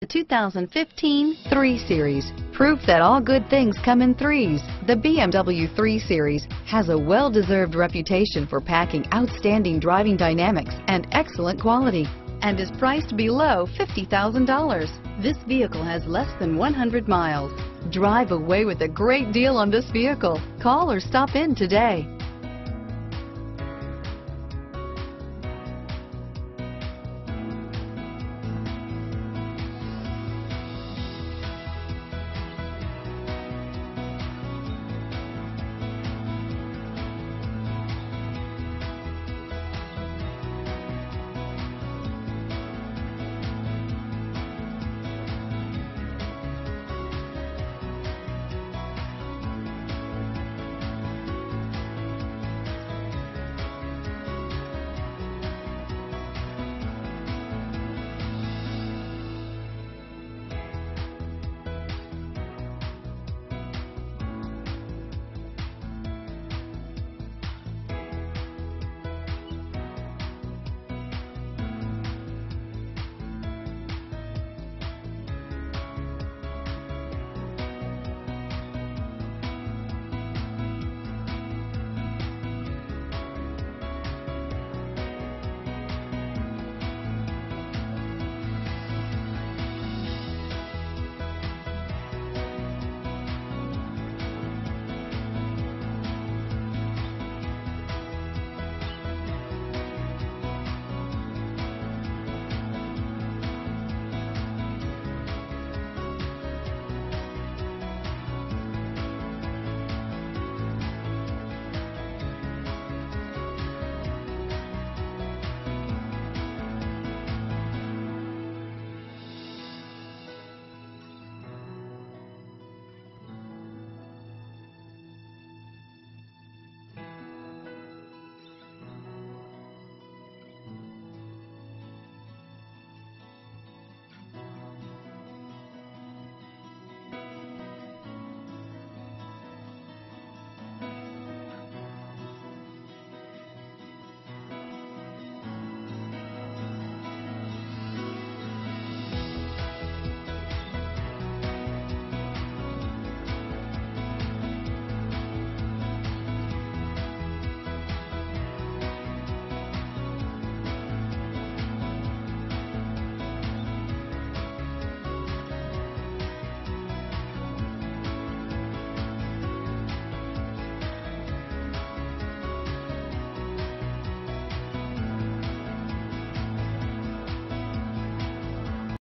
The 2015 3 Series. Proof that all good things come in threes. The BMW 3 Series has a well-deserved reputation for packing outstanding driving dynamics and excellent quality and is priced below $50,000. This vehicle has less than 100 miles. Drive away with a great deal on this vehicle. Call or stop in today.